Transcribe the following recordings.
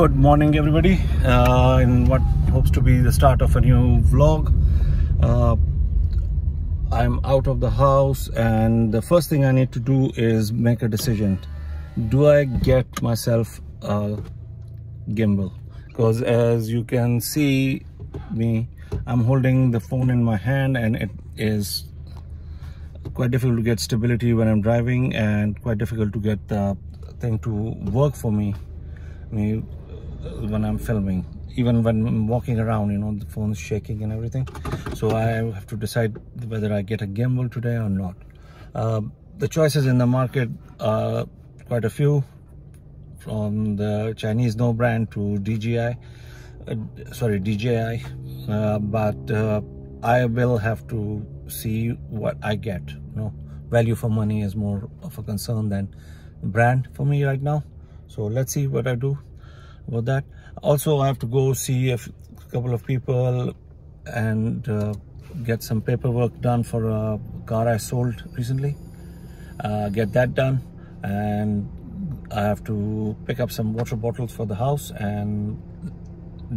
good morning everybody. Uh, in what hopes to be the start of a new vlog. Uh, I'm out of the house and the first thing I need to do is make a decision. Do I get myself a gimbal? Because as you can see me I'm holding the phone in my hand and it is quite difficult to get stability when I'm driving and quite difficult to get the thing to work for me. Me when I'm filming even when I'm walking around you know the phone's shaking and everything. So I have to decide whether I get a gimbal today or not. Uh, the choices in the market are quite a few from the Chinese no brand to DJI uh, sorry DJI uh, but uh, I will have to see what I get you know. Value for money is more of a concern than brand for me right now. So let's see what I do about that. Also I have to go see a couple of people and uh, get some paperwork done for a car I sold recently. Uh, get that done and I have to pick up some water bottles for the house and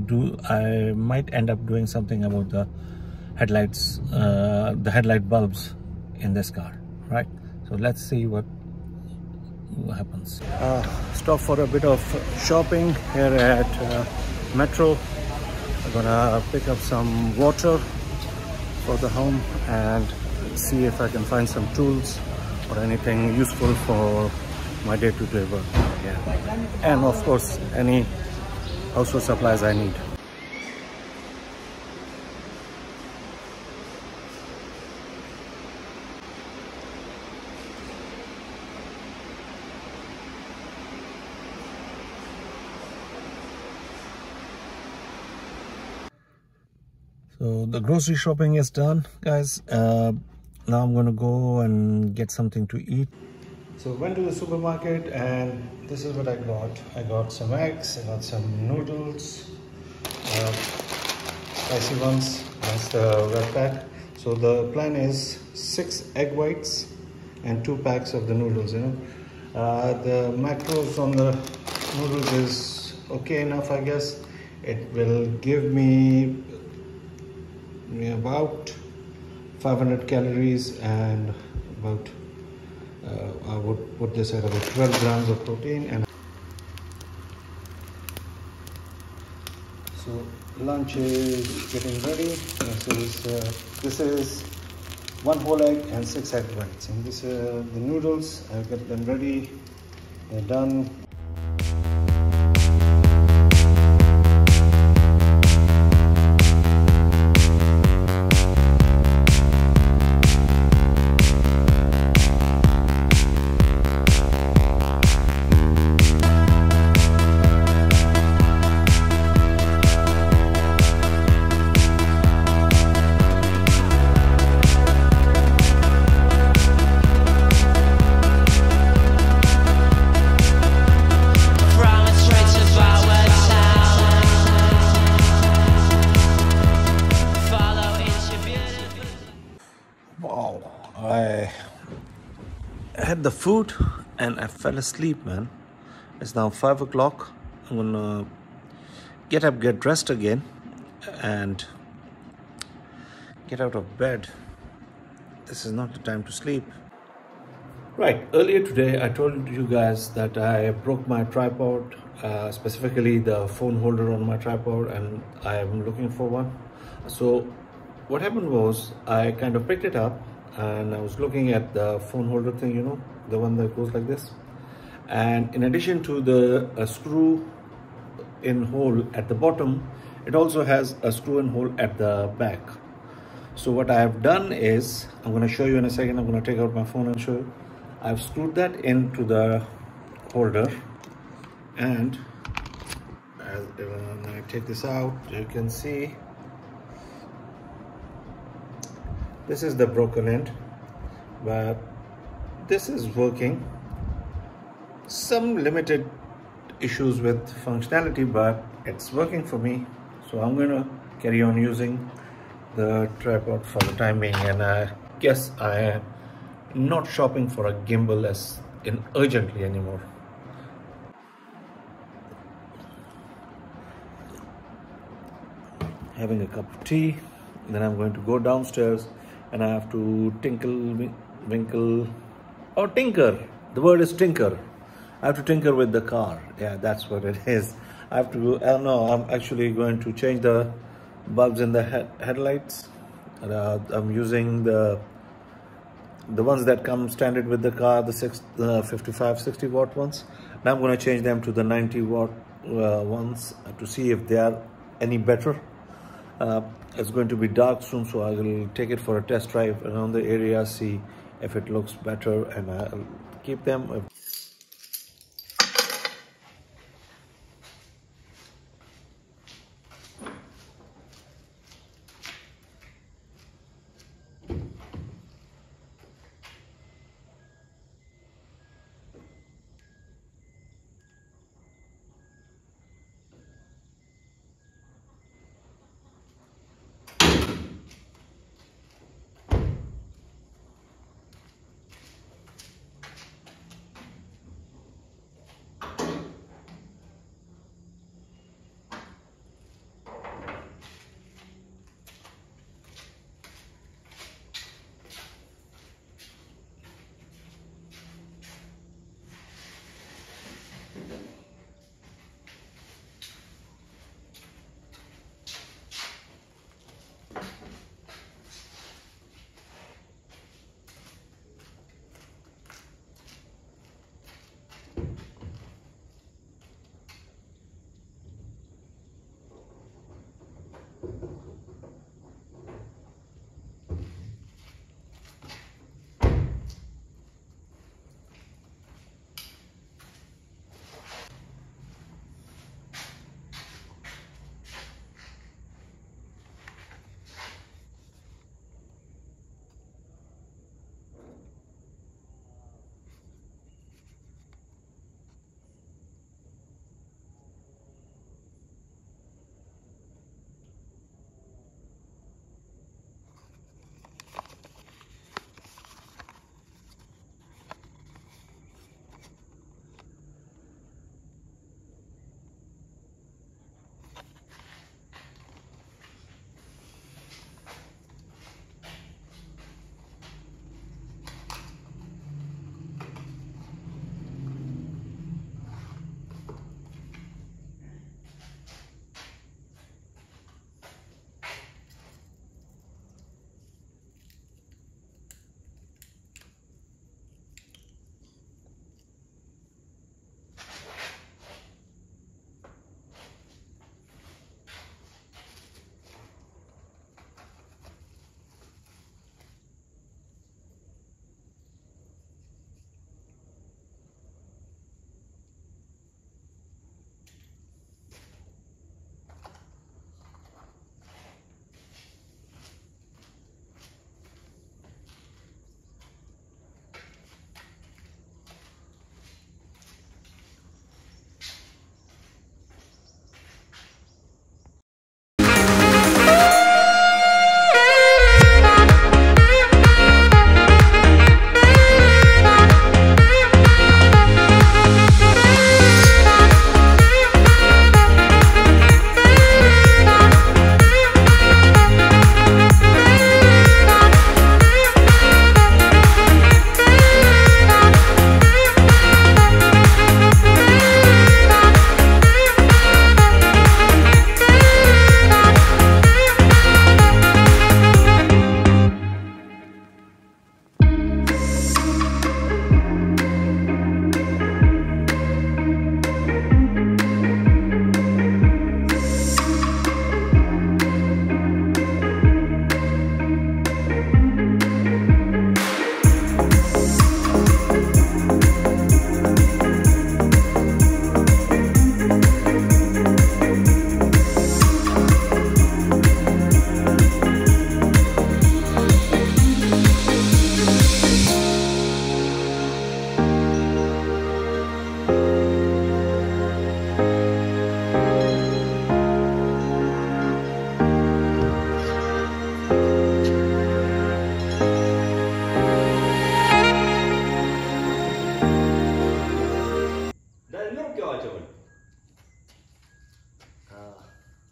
do I might end up doing something about the headlights uh, the headlight bulbs in this car right? So let's see what happens. Uh, stop for a bit of shopping here at uh, Metro. I'm gonna pick up some water for the home and see if I can find some tools or anything useful for my day-to-day -day work. Yeah. And of course, any household supplies I need. So the grocery shopping is done guys. Uh, now i'm gonna go and get something to eat. So went to the supermarket and this is what i got. I got some eggs i got some noodles uh, spicy ones that's the red pack so the plan is six egg whites and two packs of the noodles you know. Uh, the macros on the noodles is okay enough i guess. It will give me about 500 calories and about uh, I would put this at about 12 grams of protein and so lunch is getting ready. This is uh, this is one whole egg and six egg whites. And this uh, the noodles I've got them ready. They're done the food and I fell asleep, man. It's now 5 o'clock. I'm gonna get up, get dressed again, and get out of bed. This is not the time to sleep. Right, earlier today I told you guys that I broke my tripod, uh, specifically the phone holder on my tripod, and I am looking for one. So, what happened was I kind of picked it up and I was looking at the phone holder thing, you know, the one that goes like this. And in addition to the screw in hole at the bottom, it also has a screw in hole at the back. So what I have done is, I'm going to show you in a second, I'm going to take out my phone and show you. I've screwed that into the holder and as when I take this out, you can see this is the broken end but this is working. Some limited issues with functionality but it's working for me. So I'm gonna carry on using the tripod for the time being and I guess I am not shopping for a gimbal as in urgently anymore. Having a cup of tea. Then I'm going to go downstairs and I have to tinkle, winkle, or tinker. The word is tinker. I have to tinker with the car. Yeah, that's what it is. I have to, uh, no, I'm actually going to change the bulbs in the head headlights. Uh, I'm using the the ones that come standard with the car, the six, uh, 55, 60 watt ones. Now I'm going to change them to the 90 watt uh, ones to see if they are any better. Uh, it's going to be dark soon, so I will take it for a test drive around the area, see if it looks better, and I'll keep them.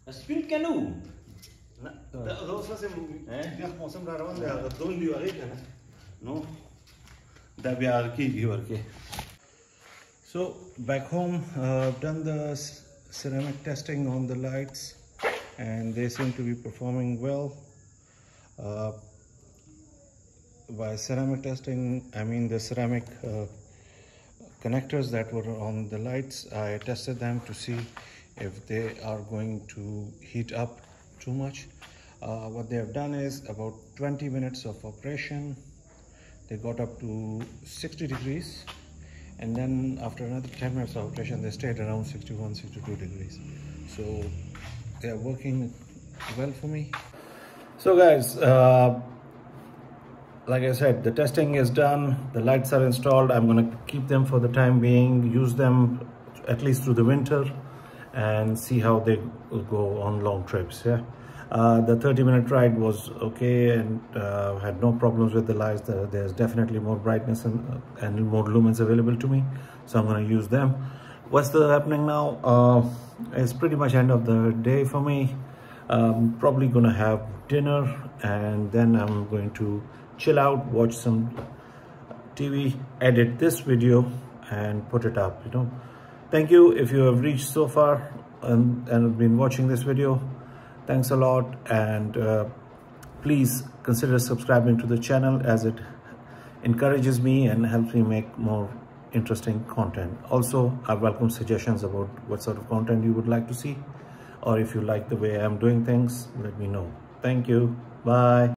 السبرينت كنوب لا ده ده اصلا بيحكم سم راوند are دي وريك So back home, uh, I've done the ceramic testing on the lights and they seem to be performing well. Uh, by ceramic testing, I mean the ceramic uh, connectors that were on the lights. I tested them to see if they are going to heat up too much uh, what they have done is about 20 minutes of operation. They got up to 60 degrees and then after another 10 minutes of operation they stayed around 61 62 degrees. So they are working well for me. So guys uh, like I said the testing is done the lights are installed. I'm gonna keep them for the time being use them at least through the winter and see how they go on long trips yeah uh, the 30 minute ride was okay and uh, had no problems with the lights. there's definitely more brightness and, uh, and more lumens available to me. So I'm going to use them. What's the happening now? Uh, it's pretty much end of the day for me. I'm probably going to have dinner and then I'm going to chill out, watch some TV, edit this video and put it up, you know. Thank you. If you have reached so far and, and been watching this video thanks a lot. And uh, please consider subscribing to the channel as it encourages me and helps me make more interesting content. Also i welcome suggestions about what sort of content you would like to see. Or if you like the way i'm doing things let me know. Thank you. Bye